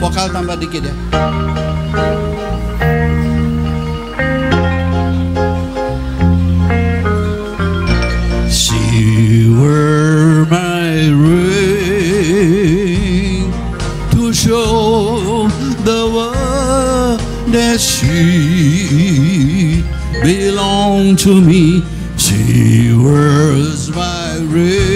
Vokal tambah dikit ya. She were my ring to show the world that she belonged to me. She was my ring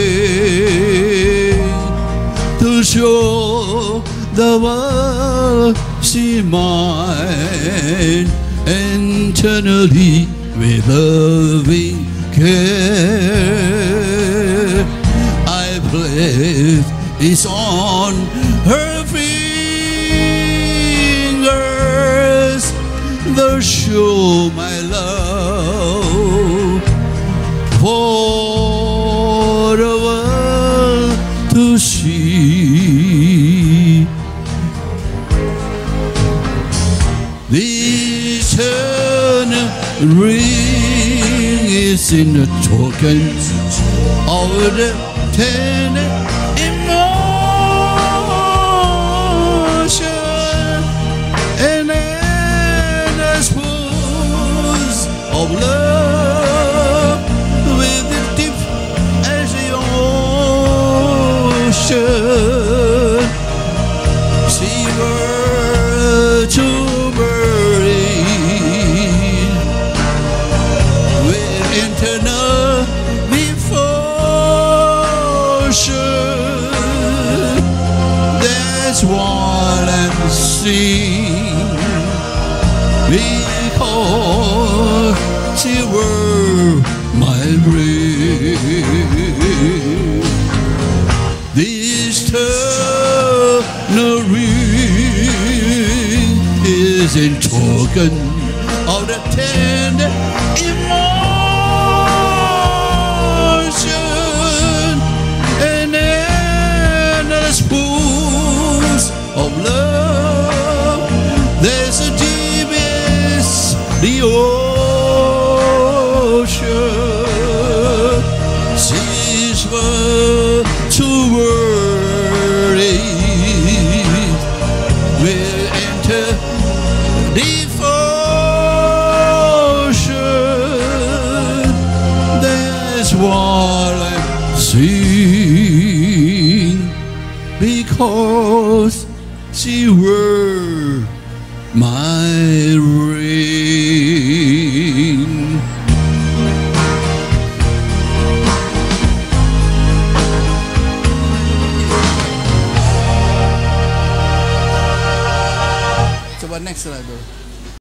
show the world she mine eternally with loving care. I place is on her fingers the show my love for The eternal ring is in the token of the tender emotion and endless pools of love That's what I'm because she were my ring. This eternal is in token of the tender emotion I'm because she were my ring. Coba next lah tuh.